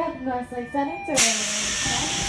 at Westlake Center to